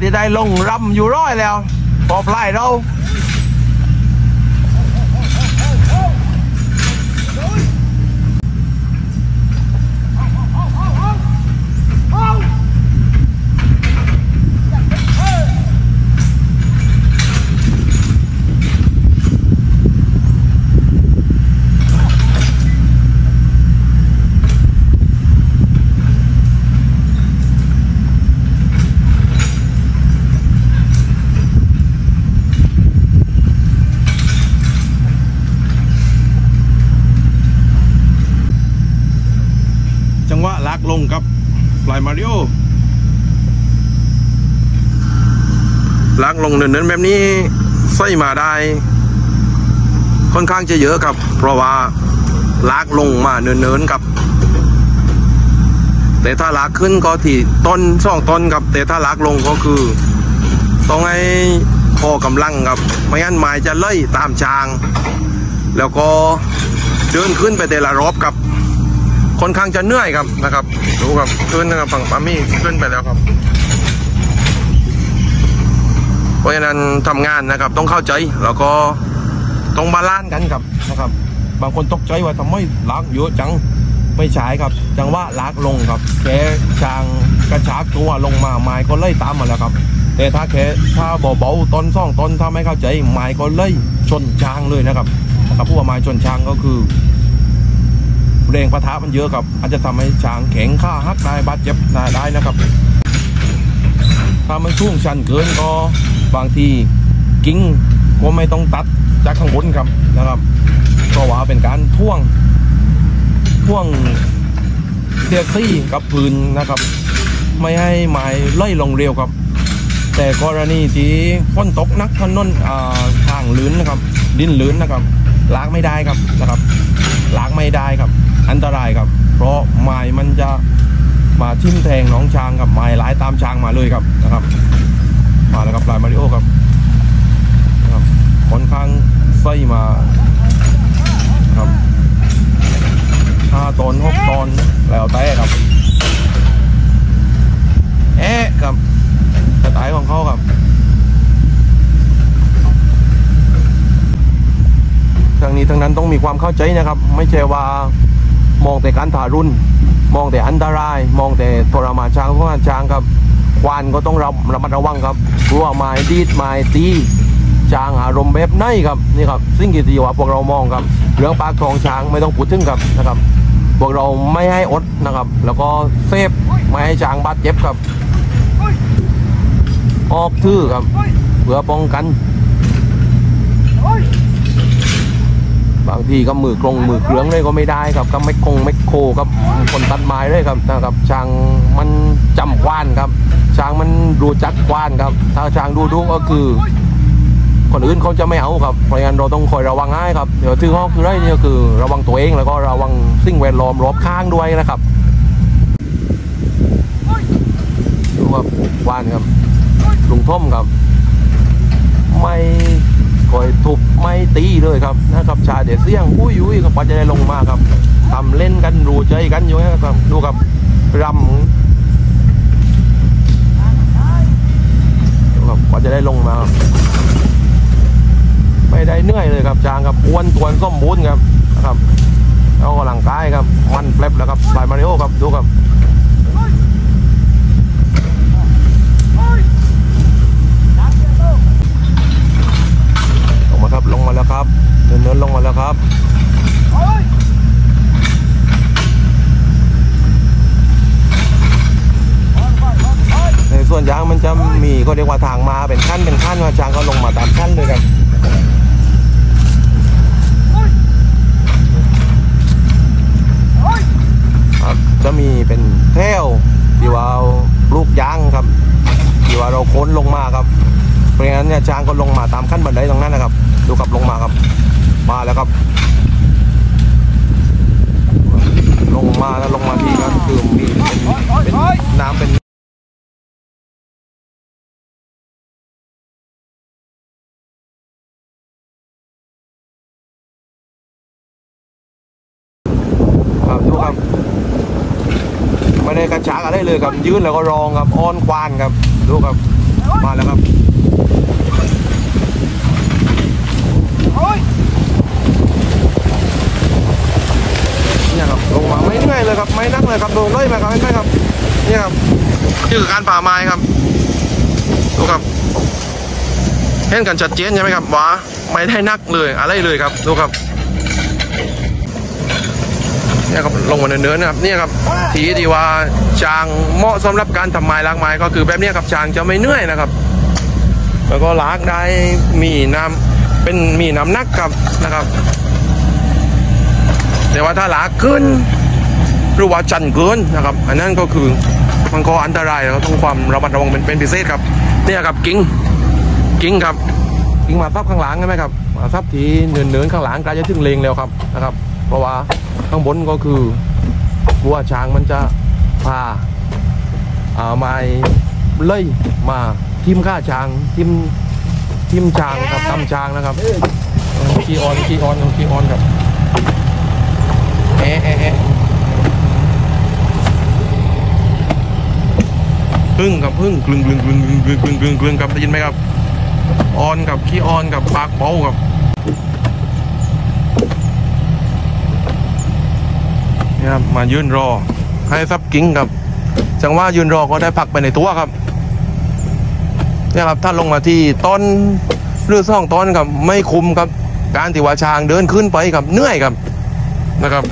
ที่ได้ลงรำอยู่ร้อยแล้ว พอพลายเรา จังหวะลากลงกับป ลายมาริโอลากลงเนินๆแบบนี้ใส่มาได้ ค่อนข้างจะเยอะครับ เพราะว่าลากลงมาเนินๆครับ แต่ถ้าลากขึ้นก็ที่ต้นสองต้นครับ แต่ถ้าลากลงก็คือ ต้องให้พอกำลังครับ ไม่งั้นไม้จะเล่ยตามชาง แล้วก็เดินขึ้นไปแต่ละรอบครับ ค่อนข้างจะเหนื่อยครับนะครับ ดูครับขึ้นนะครับพังปามี่ขึ้นไปแล้วครับ เพราะฉะนั้นทำงานนะครับ ต้องเข้าใจแล้วก็ต้อง balance กันครับนะครับ บางคนตกใจว่าทำไมลากเยอะจังไม่ใช่ครับ จังหวะลากลงครับแค่ช้างกระชากตัวลงมาไม้ก็ไล่ตามมาแล้วครับ แต่ถ้าแค่ถ้าเบาๆต้นซ่องต้นถ้าไม่เข้าใจไม้ก็ไล่ชนช้างเลยนะครับนะครับผู้ว่าไม้ชนช้างก็คือ แรงประทะมันเยอะครับ อาจจะทำให้ช้างแข็งข้าหักได้บาดเจ็บได้ได้นะครับ ถ้ามันสูงชันเกินก็บางทีกิ้งก็ไม่ต้องตัดจากข้างบนครับนะครับเพราะว่าเป็นการท่วงท่วงเทียซี่กับพื้นนะครับ ไม่ให้ไม้ไล่ลงเร็วครับ แต่กรณีที่ฝนตกนักถนนอ่าทางลื่นนะครับ ดินลื่นนะครับล้างไม่ได้ครับนะครับล้างไม่ได้ครับ อันตรายครับ เพราะไม้มันจะมาทิ่มแทงน้องช้างครับไม้หลายตามช้างมาเลยครับนะครับ มาแล้วครับลายมาริโอครับนะครับค่อนข้างไส้มาครับห้าตอนหกตอนแล้วแต่ครับแอะครับสไตล์ของเขาครับทางนี้ทางนั้นต้องมีความเข้าใจนะครับ ไม่ใช่ว่า มองแต่การถารุนมองแต่อันตราย มองแต่ทรมานช้างเพราะว่าช้างครับ ควานก็ต้องระระมัดระวังครับกลัวไม้ดีดไม้ตีช้างอารมณ์แบบไหนครับนี่ครับสิ่งที่ว่าพวกเรามองครับเรื่องปากทองช้างไม่ต้องพูดถึงครับนะครับ พวกเราไม่ให้อดนะครับ แล้วก็เซฟไม่ให้ช้างบาดเจ็บครับ ออกทื่อครับเพื่อป้องกัน บางทีก็มือกลงมือเครื่องเลยก็ไม่ได้ครับก็ไม่คงไม่โคครับคนตัดไม้เลยครับนะครับช้างมันจำควานครับช้างมันรู้จักควานครับ ถ้าช้างดูดูก็คือ คนอื่นเขาจะไม่เอาครับเพราะงั้นเราต้องคอยระวังให้ครับเดี๋ยวที่ห้องคือไรนี่ยคือ ระวังตัวเองแล้วก็ระวังสิ่งแวดล้อมรอบข้างด้วยนะครับดูครับควานครับลุงท่อมครับ ไม่ คอยทุบไม่ตีเลยครับนะครับชาเด็ดเสี่ยงอุ้ยอุ้ยก็พอจะได้ลงมาครับทำเล่นกันรู้ใจกันอยู่นะครับดูครับรำดูครับพอจะได้ลงมาครับไม่ได้เหนื่อยเลยครับจางครับอ้วนตวนส้มบูนครับนะครับแล้วก็หลังกายครับมันแปลบแล้วครับสายมาริโอครับดูครับ ลงมาครับลงมาแล้วครับเนินเนินๆลงมาแล้วครับในส่วนยางมันจะมี ก็เรียกว่าทางมาเป็นขั้นเป็นขั้นว่าช้างก็ลงมาตามขั้นเลยครับครับ จะมีเป็นแถวที่ว่าลูกยางครับที่ว่าเราโค้นลงมาครับ เพราะงั้นเนี่ยช้างก็ลงมาตามขั้นบันไดตรงนั้นนะครับ ดูครับลงมาครับ มาแล้วครับ ลงมาแล้วลง ไม่ได้กระชากอะไรเลยครับ ยืนแล้วก็รองครับอ้อนควานครับดูครับมาแล้วครับเนี่ยครับลงมาไม่เหนื่อยเลยครับไม่นักเลยครับโดนเลยไหมครับเห็นไหมครับเนี่ยครับนี่คือการป่าไม้ครับดูครับเห็นกันชัดเจนใช่ไหมครับว่าไม่ได้นักเลยอะไรเลยครับดูครับ เนี่ยครับลงมาเนื้อๆนะครับเนี่ยครับทีที่ว่าช้างเหมาะสำหรับการทำไม้ล้างไม้ก็คือแบบนี้ครับช้างจะไม่เหนื่อยนะครับ แล้วก็ล้างได้มีน้ำเป็นมีน้ำหนักครับนะครับแต่ว่าถ้าลาขึ้นหรือว่าจันเกินนะครับ อันนั้นก็คือมันก็อันตรายแล้วต้องความระมัดระวังเป็นเป็นพิเศษครับเนี่ยครับกิ้งกิ้งครับกิ้งมาทับข้างหลังใช่ไหมครับมาทับทีเนินเนินๆข้างหลังกล้จะถึงเลงแล้วครับนะครับ เพราะว่า ข้างบนก็คือกลัวช้างมันจะพาาไม้เล่ยมาทิมข้าช้างทิมทิมช้างครับทำช้างนะครับกีออนกีออนกีออนครับเอ๊ะเอะพึ่งกับพึ่งกลึงกลึงกลึงกลึงกลึงกลึงกลึงครับได้ยินไหมครับออนกับขี้ออนกับปากเบงกับ นี่ครับมายืนรอ ให้ซับกิ้งครับ จังว่ายืนรอก็ได้พักไปในตัวครับเนี่ยครับถ้าลงมาที่ต้นหรือซ่องต้นครับไม่คุมครับ การตีว่าช้างเดินขึ้นไปครับเหนื่อยครับนะครับ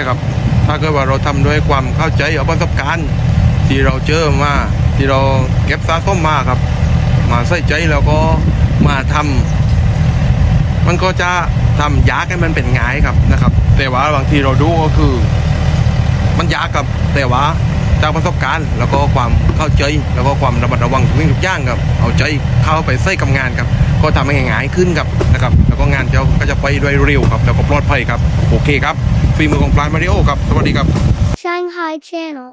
เนี่ยครับถ้าเกิดว่าเราทำด้วยความเข้าใจเอาประสบการณ์ ที่เราเจอมาที่เราเก็บสะสมมาครับ มาใส่ใจแล้วก็มาทำมันก็จะทำยากให้มันเป็นง่ายครับนะครับ แต่ว่าบางทีเราดูก็คือ มันยากครับแต่ว่า จากประสบการณ์ แล้วก็ความเข้าใจ แล้วก็ความระมัดระวังทุกสิ่งทุกอย่างครับ เอาใจเข้าไปใส่กับงานครับ ก็ทำให้ง่ายขึ้นครับนะครับ แล้วก็งานเราก็จะไปด้วยเร็วครับ แล้วก็ปลอดภัยครับ โอเคครับ ฝีมือของปลานมาริโอครับ สวัสดีครับ Shanghai Channel